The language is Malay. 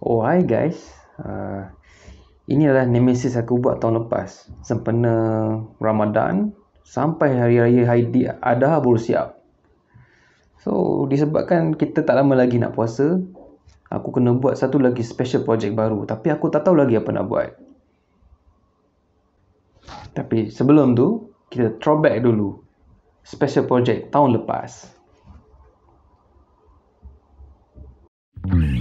Oh hi guys. Uh, Ini adalah nemesis aku buat tahun lepas. Sempena Ramadan Sampai hari raya Haidi ada baru siap. So disebabkan kita tak lama lagi nak puasa Aku kena buat satu lagi special project baru. Tapi aku tak tahu lagi apa nak buat. Tapi sebelum tu Kita throwback dulu Special project tahun lepas. Hmm.